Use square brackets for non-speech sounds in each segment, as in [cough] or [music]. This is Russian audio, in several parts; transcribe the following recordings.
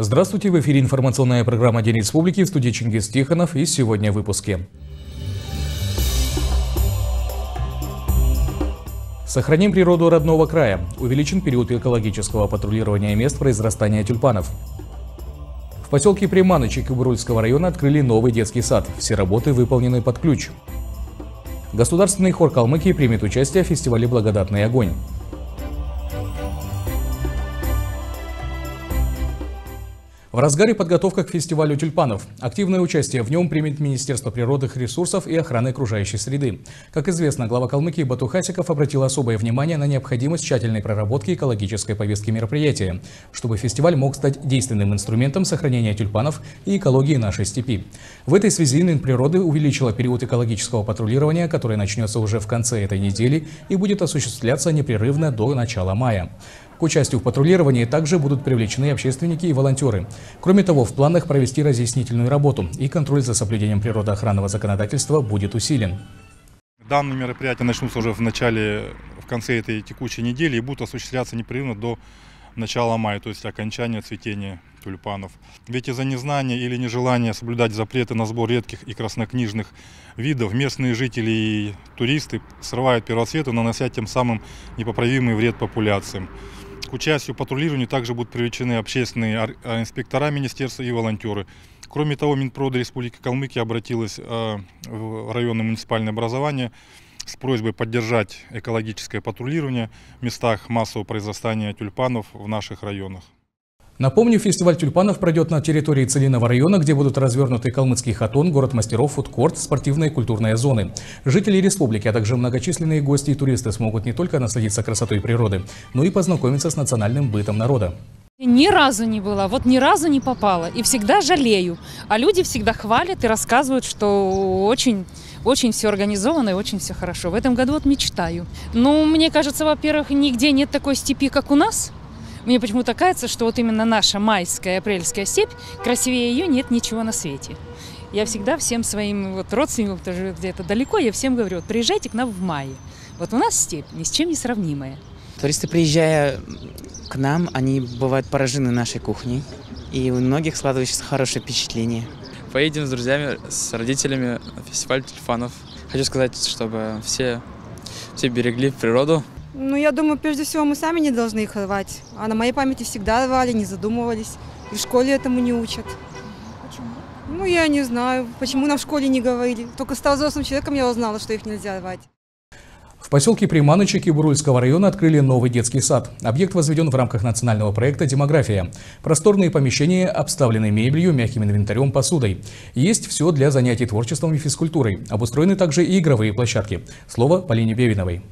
Здравствуйте, в эфире информационная программа День Республики в студии Чингис Тихонов и сегодня в выпуске. Сохраним природу родного края. Увеличен период экологического патрулирования мест произрастания тюльпанов. В поселке Приманычи Кубрульского района открыли новый детский сад. Все работы выполнены под ключ. Государственный хор Калмыкии примет участие в фестивале «Благодатный огонь». В разгаре подготовка к фестивалю тюльпанов. Активное участие в нем примет Министерство природных ресурсов и охраны окружающей среды. Как известно, глава Калмыкии Бату Хасиков обратил особое внимание на необходимость тщательной проработки экологической повестки мероприятия, чтобы фестиваль мог стать действенным инструментом сохранения тюльпанов и экологии нашей степи. В этой связи Минприроды увеличила период экологического патрулирования, который начнется уже в конце этой недели и будет осуществляться непрерывно до начала мая. К участию в патрулировании также будут привлечены общественники и волонтеры. Кроме того, в планах провести разъяснительную работу и контроль за соблюдением природоохранного законодательства будет усилен. Данные мероприятия начнутся уже в начале, в конце этой текущей недели и будут осуществляться непрерывно до начала мая, то есть окончания цветения тюльпанов. Ведь из-за незнания или нежелания соблюдать запреты на сбор редких и краснокнижных видов местные жители и туристы срывают первоцветы, нанося тем самым непоправимый вред популяциям. К участию в патрулировании также будут привлечены общественные а, инспектора министерства и волонтеры. Кроме того, Минпрода Республики Калмыкия обратилась а, в районное муниципальное образование с просьбой поддержать экологическое патрулирование в местах массового произрастания тюльпанов в наших районах. Напомню, фестиваль тюльпанов пройдет на территории Целиного района, где будут развернуты калмыцкий хатон, город мастеров, фудкорт, спортивные и культурные зоны. Жители республики, а также многочисленные гости и туристы смогут не только насладиться красотой природы, но и познакомиться с национальным бытом народа. Ни разу не была, вот ни разу не попала. И всегда жалею. А люди всегда хвалят и рассказывают, что очень, очень все организовано и очень все хорошо. В этом году вот мечтаю. Ну, мне кажется, во-первых, нигде нет такой степи, как у нас. Мне почему-то кажется, что вот именно наша майская, апрельская степь, красивее ее нет ничего на свете. Я всегда всем своим вот родственникам, кто живет где-то далеко, я всем говорю, вот приезжайте к нам в мае. Вот у нас степь ни с чем не сравнимая. Туристы, приезжая к нам, они бывают поражены нашей кухней. И у многих складывается хорошее впечатление. Поедем с друзьями, с родителями на фестиваль тюльпанов. Хочу сказать, чтобы все, все берегли природу, ну, я думаю, прежде всего мы сами не должны их рвать. А на моей памяти всегда рвали, не задумывались. И в школе этому не учат. Почему? Ну, я не знаю, почему нам в школе не говорили. Только стал взрослым человеком, я узнала, что их нельзя рвать. В поселке Приманычи Кибурульского района открыли новый детский сад. Объект возведен в рамках национального проекта «Демография». Просторные помещения обставлены мебелью, мягким инвентарем, посудой. Есть все для занятий творчеством и физкультурой. Обустроены также и игровые площадки. Слово Полине Бевиновой.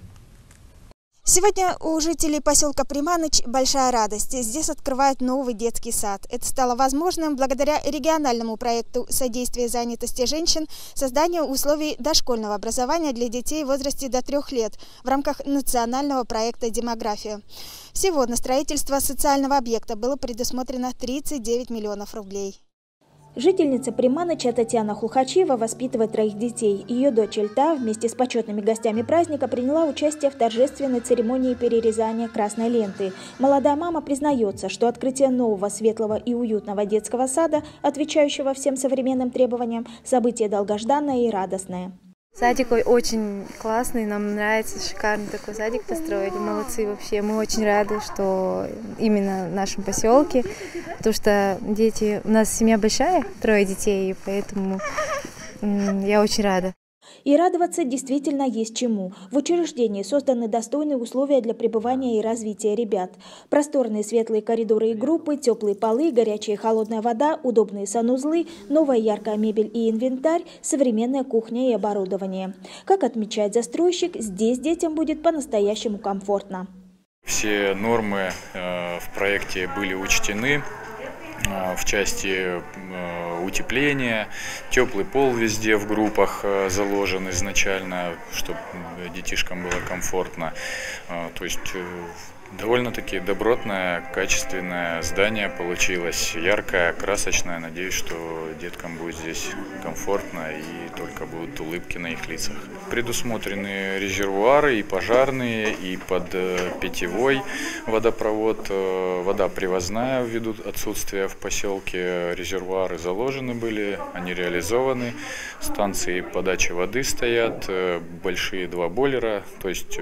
Сегодня у жителей поселка Приманыч большая радость. Здесь открывают новый детский сад. Это стало возможным благодаря региональному проекту содействия занятости женщин, созданию условий дошкольного образования для детей в возрасте до трех лет в рамках национального проекта «Демография». Всего на строительство социального объекта было предусмотрено 39 миллионов рублей. Жительница Приманыча Татьяна Хухачева воспитывает троих детей. Ее дочь Эльта вместе с почетными гостями праздника приняла участие в торжественной церемонии перерезания красной ленты. Молодая мама признается, что открытие нового светлого и уютного детского сада, отвечающего всем современным требованиям, событие долгожданное и радостное. Садик очень классный, нам нравится, шикарный такой садик построили, молодцы вообще. Мы очень рады, что именно в нашем поселке, потому что дети, у нас семья большая, трое детей, и поэтому я очень рада. И радоваться действительно есть чему. В учреждении созданы достойные условия для пребывания и развития ребят. Просторные светлые коридоры и группы, теплые полы, горячая и холодная вода, удобные санузлы, новая яркая мебель и инвентарь, современная кухня и оборудование. Как отмечает застройщик, здесь детям будет по-настоящему комфортно. Все нормы э, в проекте были учтены. А, в части э, утепления, теплый пол везде в группах э, заложен изначально, чтобы детишкам было комфортно. А, то есть э, Довольно-таки добротное, качественное здание получилось, яркое, красочное. Надеюсь, что деткам будет здесь комфортно и только будут улыбки на их лицах. Предусмотрены резервуары и пожарные, и под э, питьевой водопровод. Э, вода привозная ввиду отсутствия в поселке. Резервуары заложены были, они реализованы. Станции подачи воды стоят, э, большие два бойлера, то есть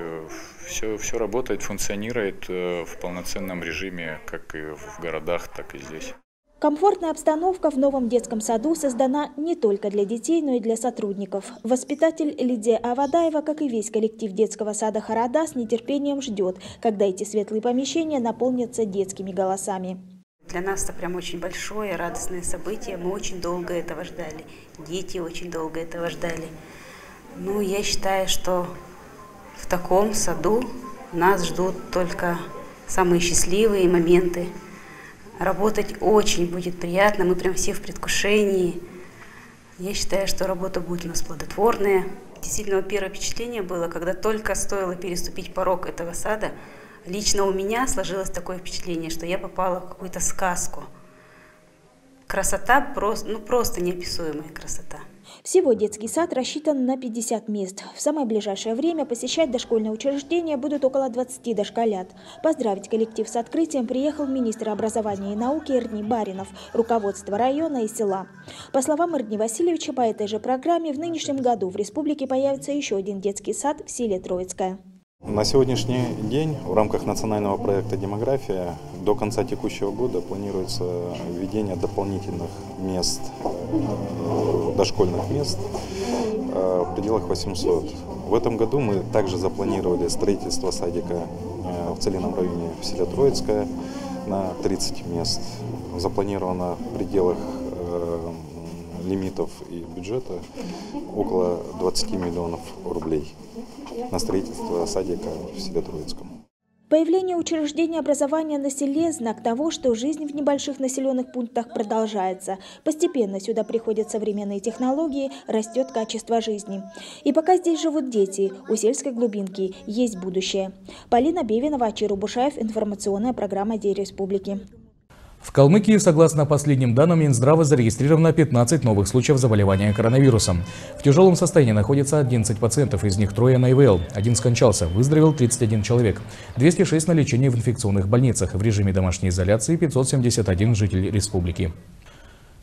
все, все работает, функционирует э, в полноценном режиме, как и в городах, так и здесь. Комфортная обстановка в новом детском саду создана не только для детей, но и для сотрудников. Воспитатель Лидия Авадаева, как и весь коллектив детского сада «Харада», с нетерпением ждет, когда эти светлые помещения наполнятся детскими голосами. Для нас это прям очень большое, радостное событие. Мы очень долго этого ждали. Дети очень долго этого ждали. Ну, я считаю, что в таком саду нас ждут только самые счастливые моменты. Работать очень будет приятно, мы прям все в предвкушении. Я считаю, что работа будет у нас плодотворная. Действительно, первое впечатление было, когда только стоило переступить порог этого сада, лично у меня сложилось такое впечатление, что я попала в какую-то сказку. Красота просто, ну просто неописуемая красота. Всего детский сад рассчитан на 50 мест. В самое ближайшее время посещать дошкольное учреждение будут около 20 дошколят. Поздравить коллектив с открытием приехал министр образования и науки Эрни Баринов, руководство района и села. По словам Эрни Васильевича, по этой же программе в нынешнем году в республике появится еще один детский сад в селе Троицкое. На сегодняшний день в рамках национального проекта «Демография» до конца текущего года планируется введение дополнительных мест, э, дошкольных мест э, в пределах 800. В этом году мы также запланировали строительство садика э, в Целином районе в селе Троицкое на 30 мест. Запланировано в пределах лимитов и бюджета около 20 миллионов рублей на строительство садика в селе. Появление учреждения образования на селе – знак того, что жизнь в небольших населенных пунктах продолжается. Постепенно сюда приходят современные технологии, растет качество жизни. И пока здесь живут дети, у сельской глубинки есть будущее. Полина Бевинова, Ачиру Бушаев, информационная программа «Дей Республики». В Калмыкии, согласно последним данным Минздрава, зарегистрировано 15 новых случаев заболевания коронавирусом. В тяжелом состоянии находится 11 пациентов, из них трое на ИВЛ. Один скончался, выздоровел 31 человек. 206 на лечении в инфекционных больницах. В режиме домашней изоляции 571 житель республики.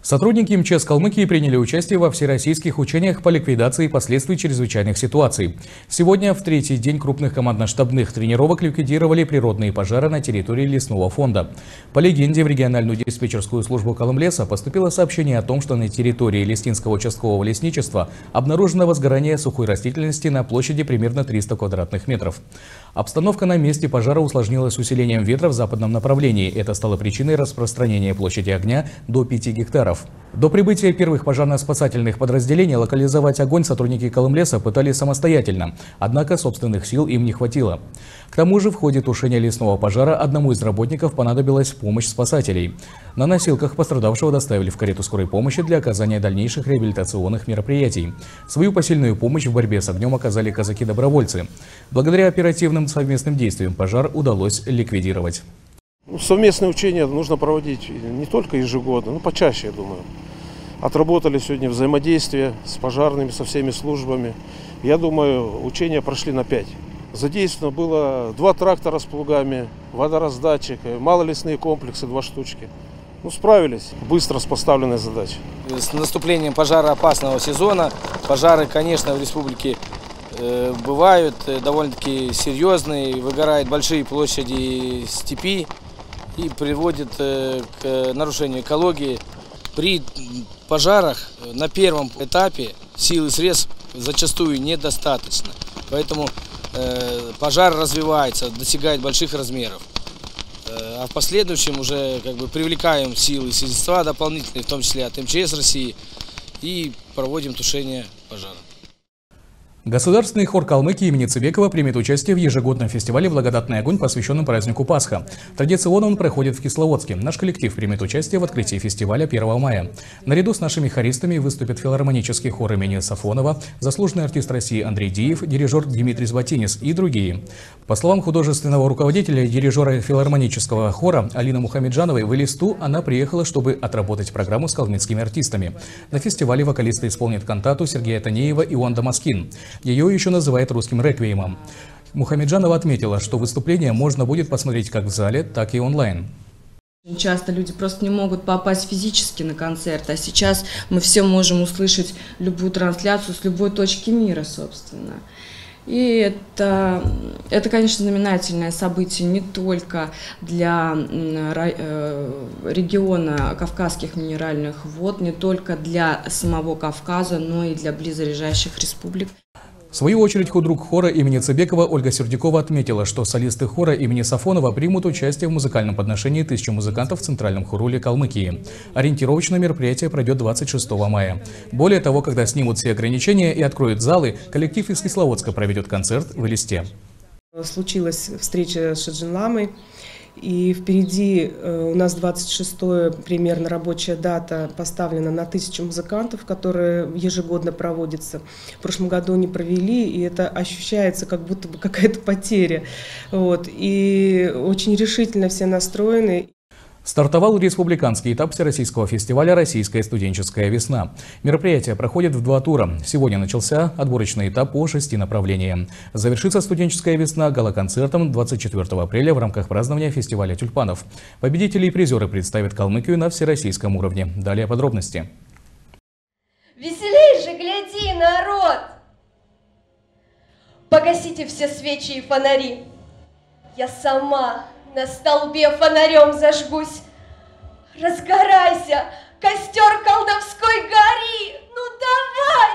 Сотрудники МЧС Калмыкии приняли участие во всероссийских учениях по ликвидации последствий чрезвычайных ситуаций. Сегодня, в третий день крупных командно-штабных тренировок, ликвидировали природные пожары на территории лесного фонда. По легенде, в региональную диспетчерскую службу Колымлеса поступило сообщение о том, что на территории Лестинского участкового лесничества обнаружено возгорание сухой растительности на площади примерно 300 квадратных метров. Обстановка на месте пожара усложнилась усилением ветра в западном направлении. Это стало причиной распространения площади огня до 5 гектаров. До прибытия первых пожарно-спасательных подразделений локализовать огонь сотрудники Колымлеса пытались самостоятельно, однако собственных сил им не хватило. К тому же в ходе тушения лесного пожара одному из работников понадобилась помощь спасателей. На носилках пострадавшего доставили в карету скорой помощи для оказания дальнейших реабилитационных мероприятий. Свою посильную помощь в борьбе с огнем оказали казаки-добровольцы. Благодаря оперативным совместным действиям пожар удалось ликвидировать. Ну, совместные учения нужно проводить не только ежегодно, но почаще, я думаю. Отработали сегодня взаимодействие с пожарными, со всеми службами. Я думаю, учения прошли на 5. Задействовано было два трактора с плугами, водораздатчик, малолесные комплексы, два штучки. Ну, справились быстро с поставленной задачей. С наступлением пожароопасного сезона пожары, конечно, в республике э, бывают э, довольно-таки серьезные, выгорают большие площади степи и приводит э, к нарушению экологии. При пожарах на первом этапе силы средств зачастую недостаточно. Поэтому э, пожар развивается, достигает больших размеров. Э, а в последующем уже как бы привлекаем силы и средства дополнительные, в том числе от МЧС России, и проводим тушение пожара. Государственный хор Калмыкии имени Цыбекова примет участие в ежегодном фестивале «Благодатный огонь», посвященном празднику Пасха. Традиционно он проходит в Кисловодске. Наш коллектив примет участие в открытии фестиваля 1 мая. Наряду с нашими хористами выступит филармонический хор имени Сафонова, заслуженный артист России Андрей Диев, дирижер Дмитрий Златинис и другие. По словам художественного руководителя и дирижера филармонического хора Алины Мухамеджановой, в Элисту она приехала, чтобы отработать программу с калмыцкими артистами. На фестивале вокалисты исполнят кантату Сергея Танеева и Уанда Маскин. Ее еще называют русским реквиемом. Мухамеджанова отметила, что выступление можно будет посмотреть как в зале, так и онлайн. Часто люди просто не могут попасть физически на концерт, а сейчас мы все можем услышать любую трансляцию с любой точки мира, собственно. И это, это, конечно, знаменательное событие не только для э, региона Кавказских минеральных вод, не только для самого Кавказа, но и для близлежащих республик. В свою очередь, худрук хора имени Цыбекова Ольга Сердюкова отметила, что солисты хора имени Сафонова примут участие в музыкальном подношении тысячи музыкантов в Центральном хоруле Калмыкии. Ориентировочное мероприятие пройдет 26 мая. Более того, когда снимут все ограничения и откроют залы, коллектив из Кисловодска проведет концерт в Элисте. Случилась встреча с Шаджинламой. И впереди э, у нас 26 примерно рабочая дата поставлена на тысячу музыкантов, которые ежегодно проводятся. В прошлом году не провели, и это ощущается как будто бы [laughs] какая-то потеря. Вот. И очень решительно все настроены. Стартовал республиканский этап Всероссийского фестиваля «Российская студенческая весна». Мероприятие проходит в два тура. Сегодня начался отборочный этап по шести направлениям. Завершится студенческая весна гала-концертом 24 апреля в рамках празднования фестиваля тюльпанов. Победители и призеры представят Калмыкию на всероссийском уровне. Далее подробности. Веселей же, гляди, народ! Погасите все свечи и фонари. Я сама на столбе фонарем зажгусь. Разгорайся, костер колдовской гори! Ну давай!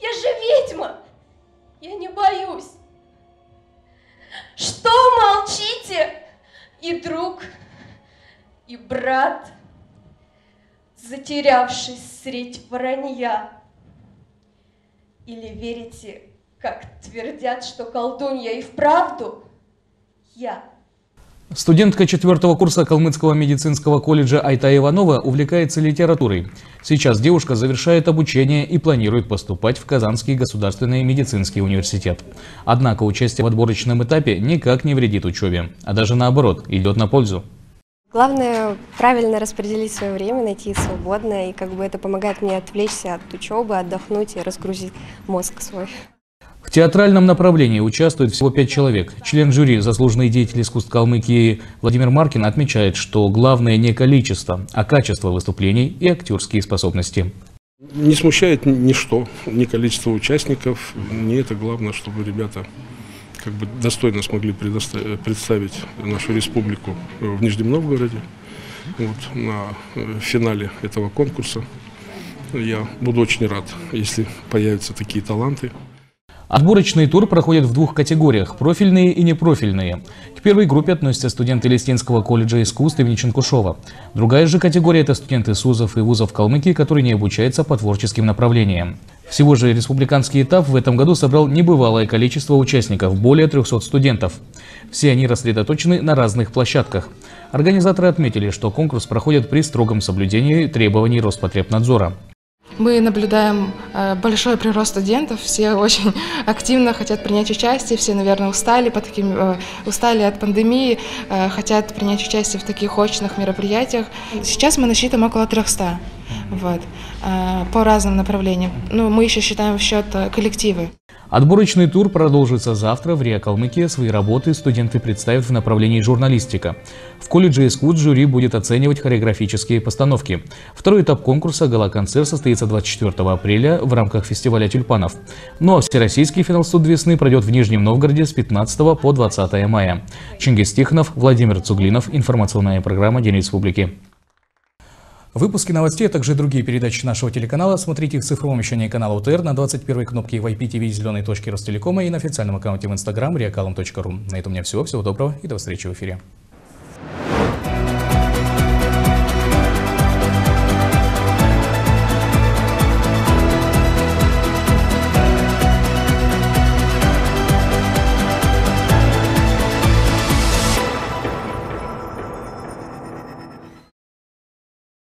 Я же ведьма! Я не боюсь. Что молчите? И друг, и брат, затерявшись средь воронья. Или верите, как твердят, что колдунья и вправду я? Студентка четвертого курса Калмыцкого медицинского колледжа Айта Иванова увлекается литературой. Сейчас девушка завершает обучение и планирует поступать в Казанский государственный медицинский университет. Однако участие в отборочном этапе никак не вредит учебе, а даже наоборот, идет на пользу. Главное правильно распределить свое время, найти свободное, и как бы это помогает мне отвлечься от учебы, отдохнуть и разгрузить мозг свой. В театральном направлении участвует всего пять человек. Член жюри, заслуженный деятель искусств Калмыкии Владимир Маркин отмечает, что главное не количество, а качество выступлений и актерские способности. Не смущает ничто, ни количество участников, не это главное, чтобы ребята как бы достойно смогли представить нашу республику в Нижнем Новгороде вот, на э, финале этого конкурса. Я буду очень рад, если появятся такие таланты. Отборочный тур проходит в двух категориях – профильные и непрофильные. К первой группе относятся студенты Листинского колледжа искусств имени Ченкушова. Другая же категория – это студенты СУЗов и вузов Калмыкии, которые не обучаются по творческим направлениям. Всего же республиканский этап в этом году собрал небывалое количество участников – более 300 студентов. Все они рассредоточены на разных площадках. Организаторы отметили, что конкурс проходит при строгом соблюдении требований Роспотребнадзора. Мы наблюдаем э, большой прирост студентов, все [laughs] очень активно хотят принять участие, все, наверное, устали, по таким, э, устали от пандемии, э, хотят принять участие в таких очных мероприятиях. Сейчас мы насчитываем около 300 вот, по разным направлениям. Ну, мы еще считаем в счет коллективы. Отборочный тур продолжится завтра. В риа Калмыкия свои работы студенты представят в направлении журналистика. В колледже искусств жюри будет оценивать хореографические постановки. Второй этап конкурса «Гала-концерт» состоится 24 апреля в рамках фестиваля тюльпанов. Ну а всероссийский финал «Суд весны» пройдет в Нижнем Новгороде с 15 по 20 мая. Чингис Тихонов, Владимир Цуглинов. Информационная программа День Республики. Выпуски новостей, а также другие передачи нашего телеканала смотрите в цифровом вещании канала УТР на 21 кнопке в IPTV зеленой точки Ростелекома и на официальном аккаунте в Instagram reakalum.ru. На этом у меня все. Всего доброго и до встречи в эфире.